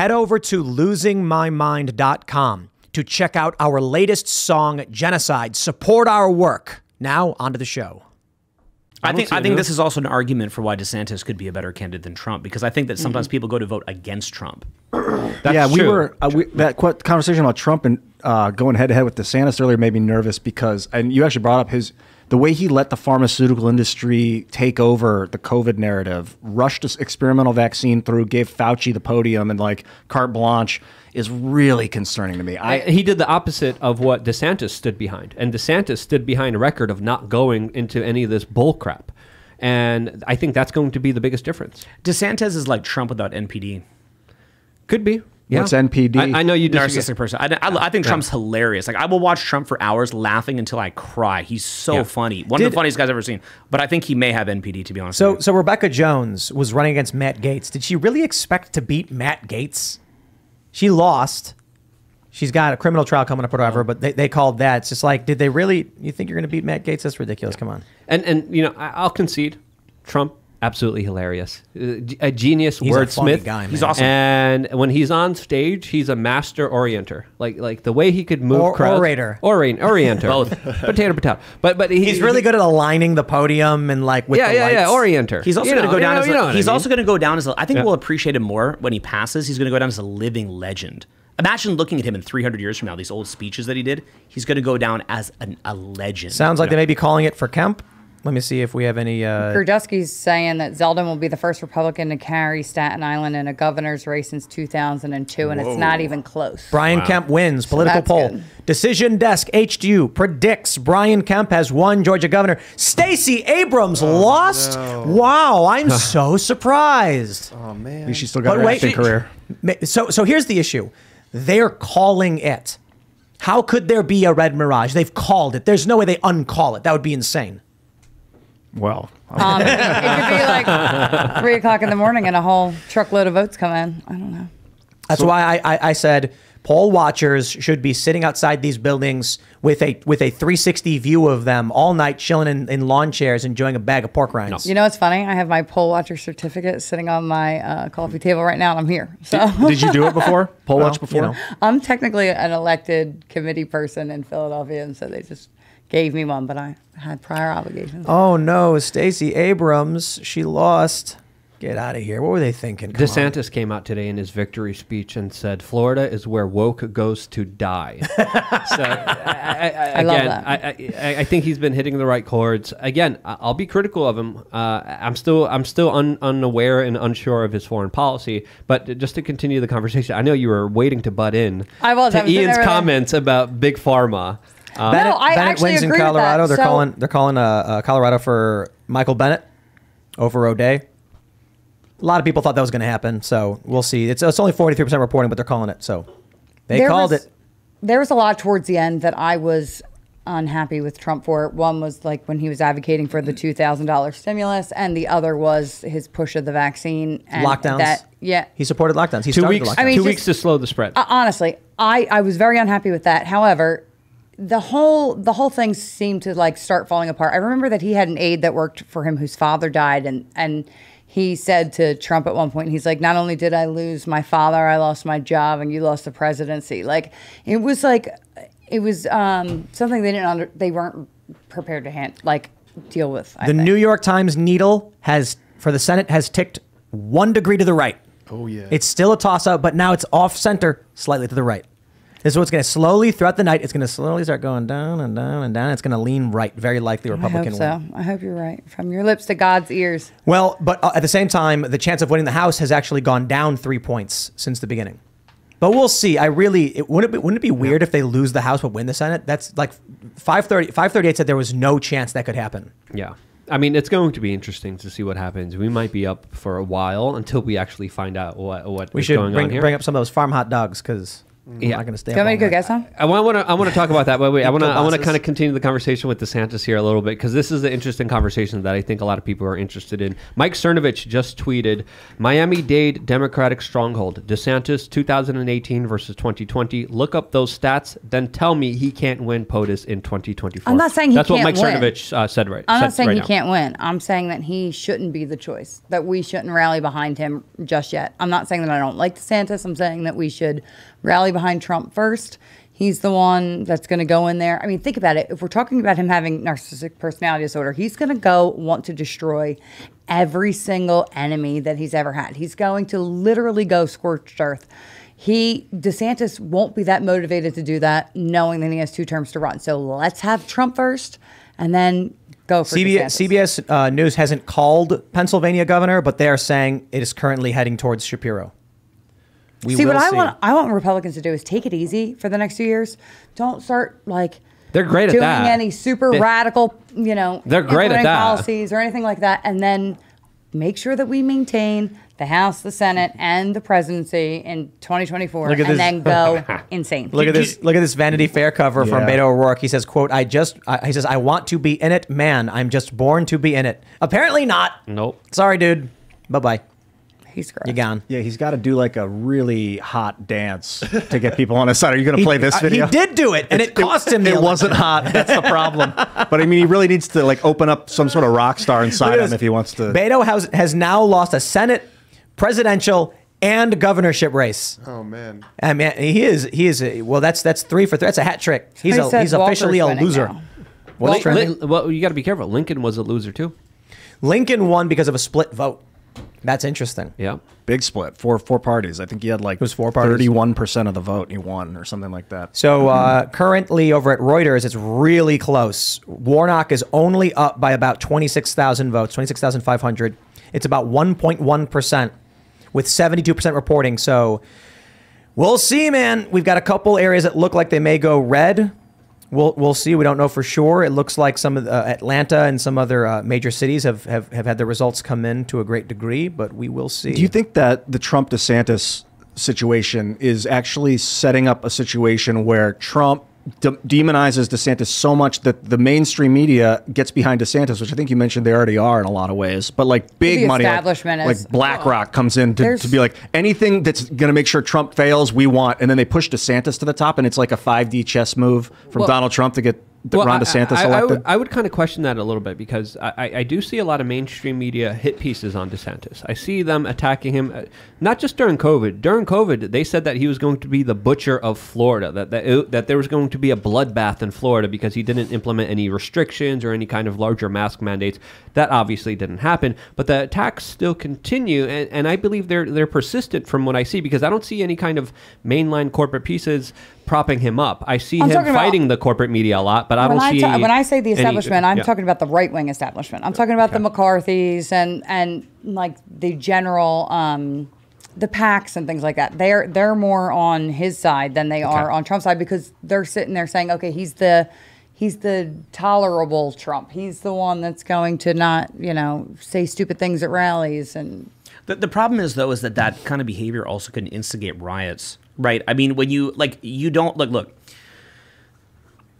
head over to losingmymind.com to check out our latest song, Genocide. Support our work. Now, onto the show. I, think I think this is also an argument for why DeSantis could be a better candidate than Trump because I think that sometimes people go to vote against Trump. That's yeah, we true. were uh, we, that qu- conversation about Trump and uh, going head to head with DeSantis earlier made me nervous because, and you actually brought up his the way he let the pharmaceutical industry take over the COVID narrative, rushed this experimental vaccine through, gave Fauci the podium, and like carte blanche is really concerning to me. I, I he did the opposite of what DeSantis stood behind, and DeSantis stood behind a record of not going into any of this bull crap, and I think that's going to be the biggest difference. DeSantis is like Trump without NPD. Could be. Yeah. What's NPD? I, I know you disagree. Narcissistic person. I, I, I think Trump's hilarious. Like I will watch Trump for hours laughing until I cry. He's so Yeah. funny. One Did- of the funniest guys I've ever seen. But I think he may have NPD to be honest. So, with you. so Rebekah Jones was running against Matt Gaetz. Did she really expect to beat Matt Gaetz? She lost. She's got a criminal trial coming up or whatever, but they, they called that. It's just like, did they really? You think you're going to beat Matt Gaetz? That's ridiculous. Come on. And and you know, I, I'll concede, Trump absolutely hilarious, Uh, g- a genius He's a funny wordsmith. guy, man. He's awesome. And when he's on stage, he's a master orienter. Like like the way he could move Or- crowds. orator. Orate, orienter. Both. potato potato. But but he, He's really good at aligning the podium and like with Yeah the yeah lights. yeah. Orienter. He's also You going know, to go you down know- as you a, know what I he's mean. also going to go down as a, I think Yeah. we'll appreciate him more when he passes. He's going to go down as a living legend. Imagine looking at him in 300 years from now. These old speeches that he did. He's going to go down as an, a legend. Sounds like they may be calling it for Kemp. Let me see if we have any. Uh, Grudowski's saying that Zeldin will be the first Republican to carry Staten Island in a governor's race since 2002, and it's not even close. Brian Kemp wins. Political that's poll. good. Decision Desk HQ predicts Brian Kemp has won Georgia governor. Stacey Abrams Oh, lost. Wow, I'm so surprised. at least she still got But her wait, acting she- career. So, so here's the issue. They're calling it. How could there be a red mirage? They've called it. There's no way they uncall it. That would be insane. Well, Um, it could be like three o'clock in the morning and a whole truckload of votes come in. I don't know. That's why I, I, I said poll watchers should be sitting outside these buildings with a with a 360 view of them all night, chilling in, in lawn chairs, enjoying a bag of pork rinds. You know what's funny? I have my poll watcher certificate sitting on my uh, coffee table right now, and I'm here. So did you do it before? Poll Well, watch you before? know. I'm technically an elected committee person in Philadelphia, and so they just gave me one, but I had prior obligations. Oh no, Stacey Abrams, she lost. Get out of here. What were they thinking? Come on. DeSantis came out today in his victory speech and said, "Florida is where woke goes to die." so, I, I, I, love again, that. I, I, I think he's been hitting the right chords. Again, I- I'll be critical of him. Uh, I'm still, I'm still un, unaware and unsure of his foreign policy. But just to continue the conversation, I know you were waiting to butt in. I was, to I was Ian's there with comments about big pharma. Uh, Bennet, No, I Bennet actually wins in agree with that. Colorado. They're So- calling they're calling uh, uh, Colorado for Michael Bennet over O'Dea. A lot of people thought that was going to happen, so we'll see. It's, it's only 43% reporting, but they're calling it. So they There called was- it. There was a lot towards the end that I was unhappy with Trump for. One was like when he was advocating for the two thousand dollars stimulus, and the other was his push of the vaccine and Lockdowns. That yeah, He supported lockdowns. He two started weeks. lockdowns. I mean, two just- weeks to slow the spread. Uh, honestly, I, I was very unhappy with that. However, the whole the whole thing seemed to like start falling apart. I remember that he had an aide that worked for him whose father died, and and he said to Trump at one point, he's like, "Not only did I lose my father, I lost my job, and you lost the presidency." Like it was like it was um, something they didn't under they weren't prepared to hand like deal with. I the think. New York Times needle has for the Senate has ticked one degree to the right. Oh, yeah. It's still a toss up, but now it's off center, slightly to the right. This is what's going to slowly throughout the night. It's going to slowly start going down and down and down. It's going to lean right. Very likely Republican. I hope Republican so. win. I hope you're right. From your lips to God's ears. Well, but uh, at the same time, the chance of winning the House has actually gone down three points since the beginning. But we'll see. I really it, wouldn't it be, wouldn't it be weird if they lose the House but win the Senate? That's like 530, 538 said there was no chance that could happen. Yeah. I mean, it's going to be interesting to see what happens. We might be up for a while until we actually find out what what We is should going bring, on here. bring up some of those farm hot dogs because I'm Yeah. not going to stay. Do you want me to go night. get some? I want to I want to talk about that, but wait, I want to I want to kind of continue the conversation with DeSantis here a little bit because this is the interesting conversation that I think a lot of people are interested in. Mike Cernovich just tweeted, "Miami Dade Democratic stronghold. DeSantis 2018 versus 2020. Look up those stats, then tell me he can't win POTUS in 2024." I'm not saying he That's what can't Mike win. Cernovich uh, said right. I'm said not saying right he now. can't win. I'm saying that he shouldn't be the choice. That we shouldn't rally behind him just yet. I'm not saying that I don't like DeSantis. I'm saying that we should rally behind Trump first. He's the one that's going to go in there. I mean, think about it. If we're talking about him having narcissistic personality disorder, he's going to go want to destroy every single enemy that he's ever had. He's going to literally go scorched earth. He DeSantis won't be that motivated to do that, knowing that he has two terms to run. So let's have Trump first, and then go for CBS, DeSantis. CBS uh, News hasn't called Pennsylvania governor, but they are saying it is currently heading towards Shapiro. We see will what I see. want. I want Republicans to do is take it easy for the next few years. Don't start like They're great at doing any super They- radical, you know, They're great at implementing that. policies or anything like that, and then make sure that we maintain the House, the Senate, and the presidency in 2024, Look and at this. then go insane. Look at this! Look at this Vanity Fair cover from Yeah. Beto O'Rourke. He says, "quote I just," I he says, "I want to be in it, man. I'm just born to be in it." Apparently not. Nope. Sorry, dude. Bye bye. He's gross. You gone. Yeah, he's got to do like a really hot dance to get people on his side. Are you going to play this uh, video? He did do it, and it cost him. The It election. wasn't hot. That's the problem. but I mean, he really needs to like open up some sort of rock star inside at him if he wants to. Beto has has now lost a Senate, presidential, and governorship race. Oh man. I mean, he is he is a, well. That's that's three for three. That's a hat trick. He's He a, says he's officially a loser. now. Well, trending? Lin- well, you got to be careful. Lincoln was a loser too. Lincoln won because of a split vote. That's interesting. Yeah. Big split. Four four parties. I think he had like it was four parties. Thirty one percent of the vote. He won or something like that. So uh, currently over at Reuters, it's really close. Warnock is only up by about 26,000 votes, 26,500. It's about 1.1% with 72% reporting. So we'll see, man. We've got a couple areas that look like they may go red. We'll, we'll see. We don't know for sure. It looks like some of the, uh, Atlanta and some other uh, major cities have, have, have had the results come in to a great degree, but we will see. Do you think that the Trump DeSantis situation is actually setting up a situation where Trump de- demonizes DeSantis so much that the mainstream media gets behind DeSantis, which I think you mentioned they already are in a lot of ways, but like big The money, like, establishment like is- BlackRock comes in to, to be like anything that's going to make sure Trump fails, we want, and then they push DeSantis to the top, and it's like a 5D chess move from Well- Donald Trump to get Ron I- DeSantis I, I, I elected. would, I would kind of question that a little bit because I, I- I do see a lot of mainstream media hit pieces on DeSantis. I see them attacking him, uh, not just during COVID. During COVID, they said that he was going to be the butcher of Florida, that that, it- that there was going to be a bloodbath in Florida because he didn't implement any restrictions or any kind of larger mask mandates. That obviously didn't happen, but the attacks still continue, and, and I believe they're they're persistent from what I see because I don't see any kind of mainline corporate pieces propping him up. I see I'm him talking about- fighting the corporate media a lot, but I when don't I, see ta- when I say the any- establishment, I'm yeah. talking about the right wing establishment. I'm talking about the McCarthys and and like the general um, the PACs and things like that. They're they're more on his side than they are on Trump's side because they're sitting there saying, okay, he's the he's the tolerable Trump. He's the one that's going to not you know say stupid things at rallies and The, the problem is though is that that kind of behavior also can instigate riots, right? I mean, when you like you don't look look.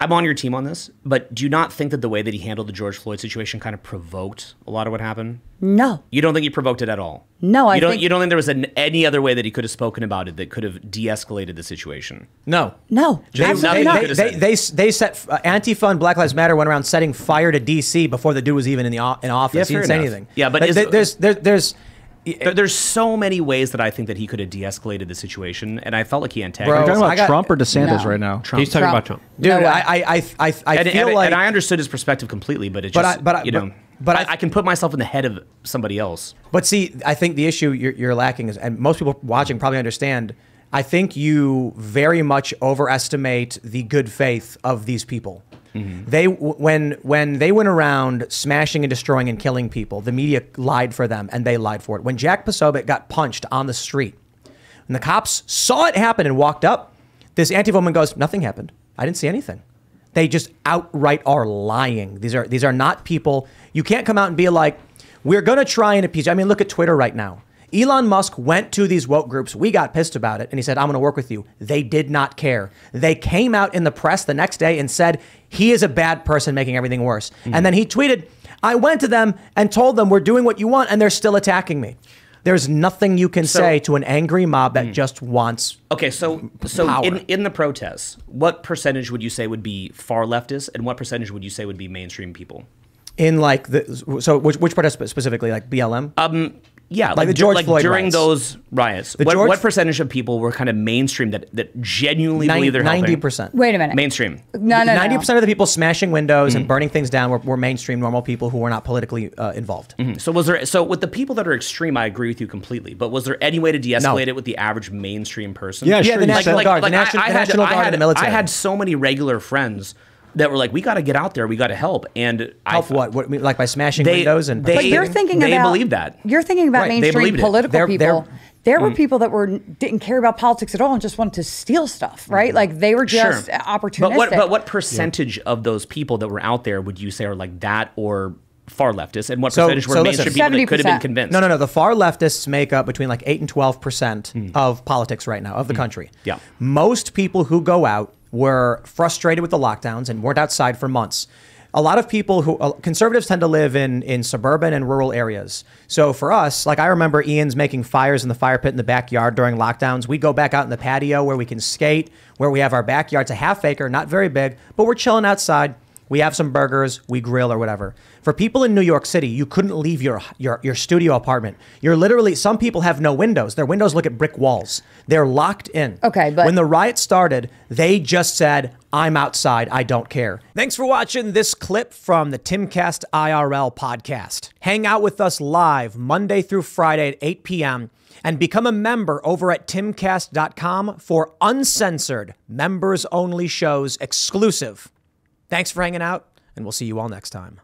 I'm on your team on this, but do you not think that the way that he handled the George Floyd situation kind of provoked a lot of what happened? no. You don't think he provoked it at all? No, I you don't. think- you don't think there was an, any other way that he could have spoken about it that could have de-escalated the situation? No. No, They- not. you They, they, they, they set uh, Antifa and Black Lives Matter went around setting fire to DC before the dude was even in the o- in office. Yeah, he fair didn't say enough. anything. Yeah, but Like, is- there- there's there's There, there's so many ways that I think that he could have de-escalated the situation, and I felt like he Are you antagonized. Bro, talking about got- Trump or DeSantis No. right now? Trump. He's talking Trump. about Trump. dude. No. I I I I, I and, feel and, like and I understood his perspective completely, but it But just I- but I- you know, but I, I- I can put myself in the head of somebody else. But see, I think the issue you're, you're lacking is, and most people watching probably understand. I think you very much overestimate the good faith of these people. Mm-hmm. They when when they went around smashing and destroying and killing people, the media lied for them, and they lied for it. When Jack Posobiec got punched on the street, and the cops saw it happen and walked up, this anti woman goes, "Nothing happened. I didn't see anything." They just outright are lying. These are these are not people. You can't come out and be like, "We're going to try and appease." you." I mean, look at Twitter right now. Elon Musk went to these woke groups. We got pissed about it. And he said, I'm going to work with you. They did not care. They came out in the press the next day and said, he is a bad person making everything worse. And mm-hmm. then he tweeted, I went to them and told them, we're doing what you want, and they're still attacking me. There's nothing you can So- say to an angry mob that mm. just wants. Okay, so so Power. in in the protests, what percentage would you say would be far leftist, and what percentage would you say would be mainstream people? In like the so which which part specifically like BLM? Um, Yeah, like the dur- George Floyd during riots. those riots. What, George- what percentage of people were kind of mainstream that that genuinely believe they're helping? Ninety percent. Wait a minute. Mainstream. No, no, no. Ninety percent of the people smashing windows Mm. and burning things down were, were mainstream normal people who were not politically uh, involved. So was there? So with the people that are extreme, I agree with you completely. But was there any way to de-escalate No. it with the average mainstream person? Yeah, Yeah, sure. the National said- Guard, the National- the National Guard and the military. I had so many regular friends that were like, "We got to get out there. We got to help." And Help I, what? what? Like by smashing They- windows and they- But you're They- thinking they about believe that. You're thinking about Right, mainstream believed political They're- people. they're- there Mm. were people that were didn't care about politics at all and just wanted to steal stuff, right? Like they were just Sure. opportunistic. But what? But what percentage of those people that were out there would you say are like that or far leftists, and what So- percentage were so listen. mainstream people that could have been convinced? No, no, no. The far leftists make up between like eight and twelve percent of politics right now of the country. Yeah. Most people who go out were frustrated with the lockdowns and weren't outside for months. A lot of people who uh, conservatives tend to live in in suburban and rural areas. So for us, like I remember Ian's making fires in the fire pit in the backyard during lockdowns. We go back out in the patio where we can skate, where we have our backyard. It's a half acre, not very big, but we're chilling outside. We have some burgers, we grill or whatever. For people in New York City, you couldn't leave your, your your studio apartment. You're literally some people have no windows. Their windows look at brick walls. They're locked in. Okay, but- when the riot started, they just said, "I'm outside. I don't care." Thanks for watching this clip from the Timcast IRL podcast. Hang out with us live Monday through Friday at 8 p.m. and become a member over at timcast.com for uncensored, members only shows exclusive. Thanks for hanging out, and we'll see you all next time.